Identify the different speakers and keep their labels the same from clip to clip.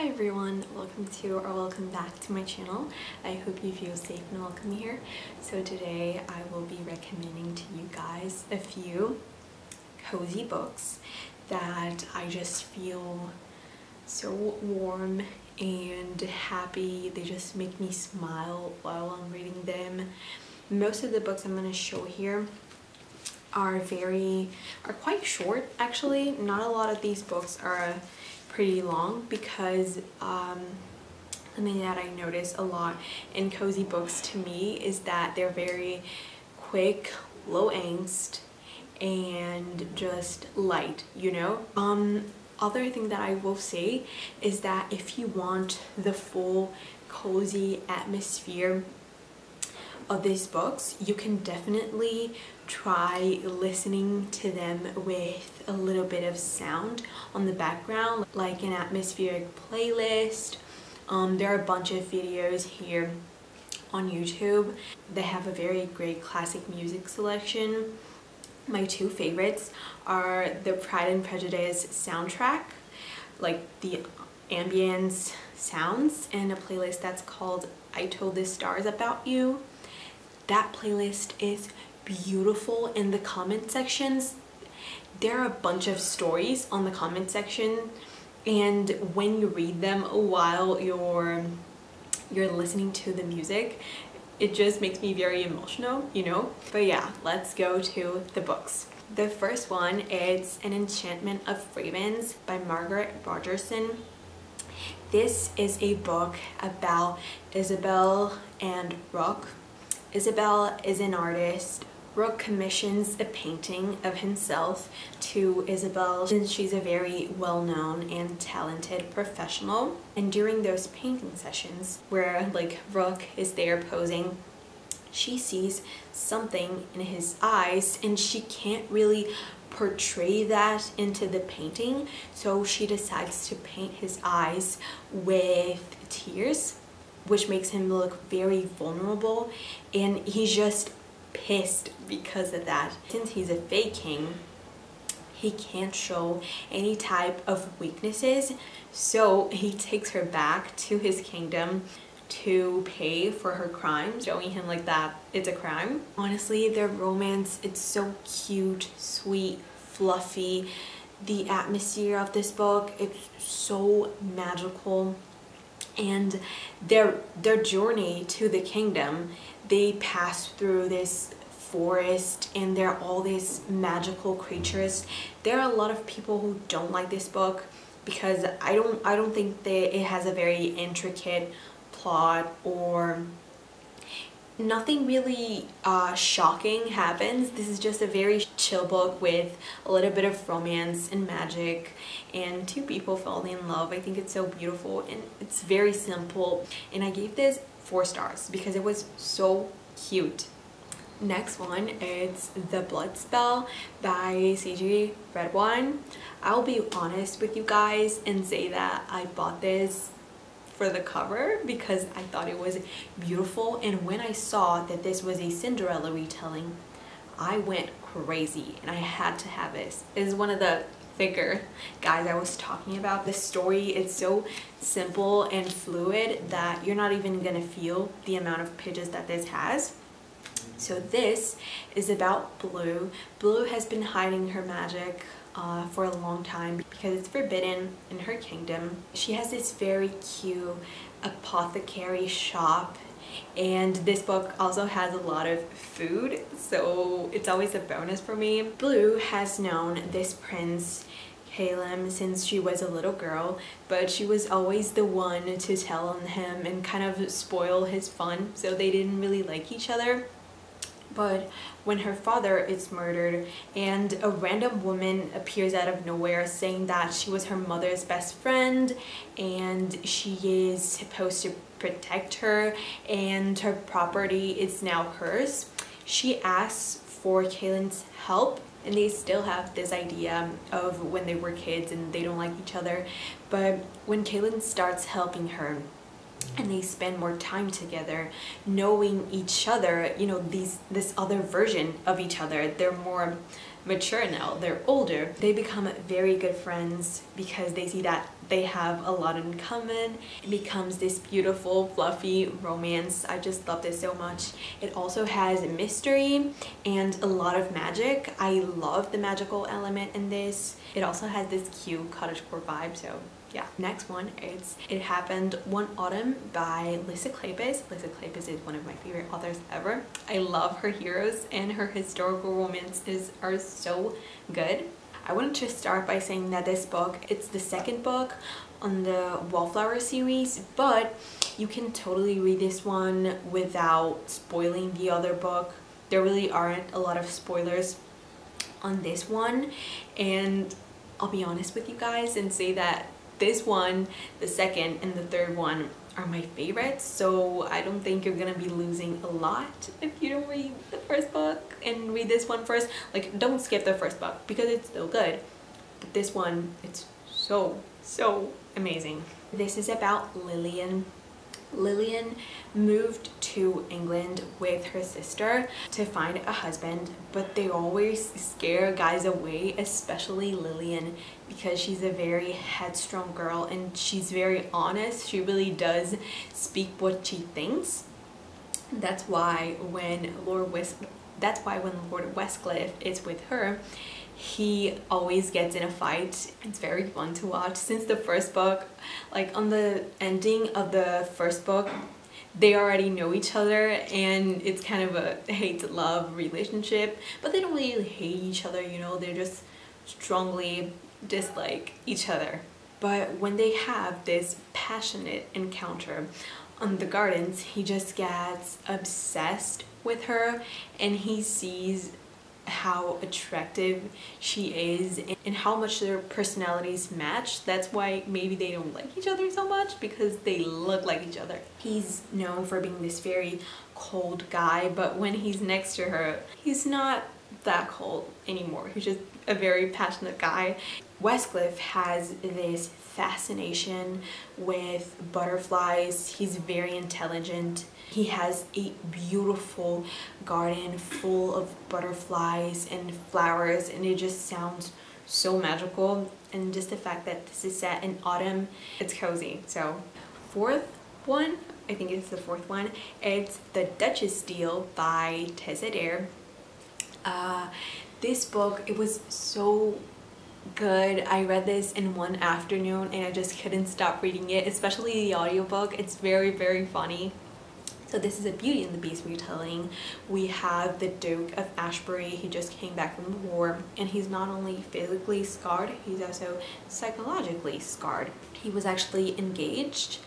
Speaker 1: Hi everyone, welcome to or welcome back to my channel. I hope you feel safe and welcome here. So today I will be recommending to you guys a few cozy books that I just feel so warm and happy. They just make me smile while I'm reading them. Most of the books I'm going to show here are very are quite short actually not a lot of these books are pretty long because um, something that I notice a lot in cozy books to me is that they're very quick, low angst, and just light, you know? Um, other thing that I will say is that if you want the full cozy atmosphere of these books, you can definitely try listening to them with a little bit of sound on the background, like an atmospheric playlist. Um, there are a bunch of videos here on YouTube. They have a very great classic music selection. My two favorites are the Pride and Prejudice soundtrack, like the ambience sounds, and a playlist that's called I Told the Stars About You that playlist is beautiful in the comment sections. There are a bunch of stories on the comment section and when you read them while you're you're listening to the music it just makes me very emotional you know? But yeah let's go to the books. The first one is an enchantment of ravens by margaret rogerson. This is a book about isobel and rook Isobel is an artist. Rook commissions a painting of himself to Isobel. Since she's a very well-known and talented professional. And during those painting sessions where like Rook is there posing, she sees something in his eyes and she can't really portray that into the painting. So she decides to paint his eyes with tears which makes him look very vulnerable. And he's just pissed because of that. Since he's a fake king, he can't show any type of weaknesses so he takes her back to his kingdom to pay for her crime showing him like that it's a crime. Honestly their romance it's so cute sweet fluffy. The atmosphere of this book it's so magical and their their journey to the kingdom they pass through this forest and there are all these magical creatures. There are a lot of people who don't like this book because i don't i don't think that it has a very intricate plot or nothing really uh, shocking happens. This is just a very chill book with a little bit of romance and magic and two people falling in love. I think it's so beautiful and it's very simple and I gave this four stars because it was so cute. Next one is The Blood Spell by C.J. Redwine. I'll be honest with you guys and say that I bought this for the cover because I thought it was beautiful and when I saw that this was a Cinderella retelling I went crazy and I had to have this. Is one of the thicker guys I was talking about. The story is so simple and fluid that you're not even gonna feel the amount of pages that this has. So this is about Blue. Blue has been hiding her magic uh, for a long time because it's forbidden in her kingdom. She has this very cute apothecary shop and this book also has a lot of food so it's always a bonus for me. Blue has known this prince Caleb since she was a little girl, but she was always the one to tell on him and kind of spoil his fun, so they didn't really like each other but when her father is murdered and a random woman appears out of nowhere saying that she was her mother's best friend and she is supposed to protect her and her property is now hers she asks for Kaylin's help and they still have this idea of when they were kids and they don't like each other. But when Kaylin starts helping her and they spend more time together knowing each other you know these this other version of each other they're more mature now they're older they become very good friends because they see that they have a lot in common. It becomes this beautiful, fluffy romance. I just love this so much. It also has mystery and a lot of magic. I love the magical element in this. It also has this cute cottagecore vibe, so yeah. Next one, it's It Happened One Autumn by Lisa Kleypas. Lisa Kleypas is one of my favorite authors ever. I love her heroes and her historical romances are so good. I wanted to start by saying that this book, it's the second book on the Wallflower series, but you can totally read this one without spoiling the other book. There really aren't a lot of spoilers on this one and I'll be honest with you guys and say that this one, the second, and the third one are my favorites so I don't think you're gonna be losing a lot if you don't read the first book and read this one first. Like don't skip the first book because it's still good. But this one it's so so amazing. This is about Lillian Lillian moved to England with her sister to find a husband, but they always scare guys away, especially Lillian, because she's a very headstrong girl and she's very honest. She really does speak what she thinks. That's why when Lord West that's why when Lord Westcliff is with her, he always gets in a fight. It's very fun to watch since the first book. Like on the ending of the first book, they already know each other and it's kind of a hate-love relationship. But they don't really hate each other, you know, they're just strongly dislike each other. But when they have this passionate encounter on the gardens, he just gets obsessed with her and he sees how attractive she is and how much their personalities match. That's why maybe they don't like each other so much because they look like each other. He's known for being this very cold guy, but when he's next to her, he's not that cold anymore. He's just a very passionate guy. Westcliff has this fascination with butterflies. He's very intelligent. He has a beautiful garden full of butterflies and flowers and it just sounds so magical and just the fact that this is set in autumn, it's cozy. So fourth one, I think it's the fourth one, it's The Duchess Deal by Tessa Dare. Uh, this book, it was so good. I read this in one afternoon and I just couldn't stop reading it, especially the audiobook. It's very, very funny. So this is a Beauty and the Beast retelling. We have the Duke of Ashbury. He just came back from the war and he's not only physically scarred, he's also psychologically scarred. He was actually engaged,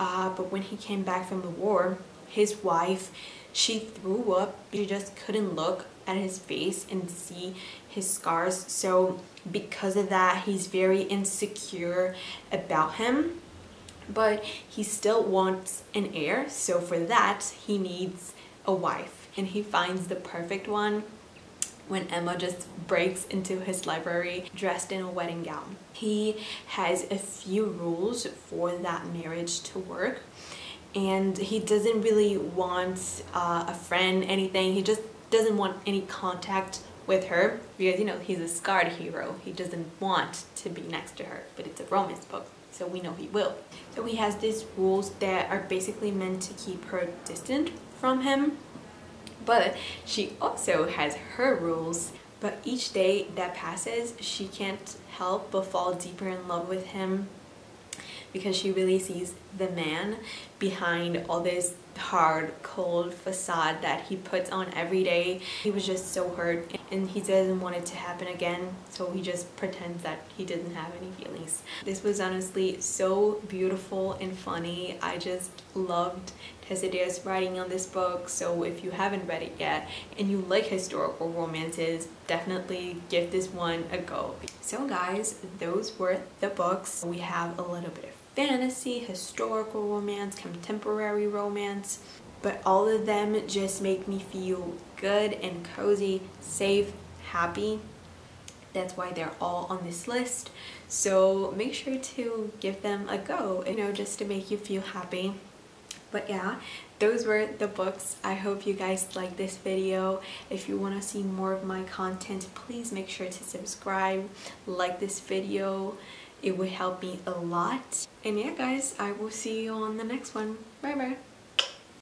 Speaker 1: uh, but when he came back from the war, his wife, she threw up. She just couldn't look at his face and see his scars. So because of that, he's very insecure about him but he still wants an heir so for that he needs a wife and he finds the perfect one when Emma just breaks into his library dressed in a wedding gown. He has a few rules for that marriage to work and he doesn't really want uh, a friend, anything. He just doesn't want any contact with her because you know he's a scarred hero. He doesn't want to be next to her, but it's a romance book so we know he will. So he has these rules that are basically meant to keep her distant from him, but she also has her rules. But each day that passes, she can't help but fall deeper in love with him because she really sees the man behind all this hard, cold facade that he puts on every day. He was just so hurt and he doesn't want it to happen again, so he just pretends that he didn't have any feelings. This was honestly so beautiful and funny. I just loved Tessa writing on this book, so if you haven't read it yet and you like historical romances, definitely give this one a go. So guys, those were the books. We have a little bit of fantasy, historical romance, contemporary romance, but all of them just make me feel good and cozy, safe, happy. That's why they're all on this list. So make sure to give them a go, you know, just to make you feel happy. But yeah, those were the books. I hope you guys like this video. If you want to see more of my content, please make sure to subscribe, like this video, It would help me a lot. And yeah guys, I will see you on the next one. Bye bye.